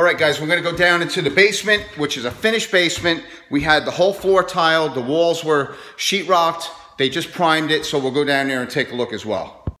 All right, guys, we're gonna go down into the basement, which is a finished basement. We had the whole floor tiled, the walls were sheetrocked. They just primed it, so we'll go down there and take a look as well.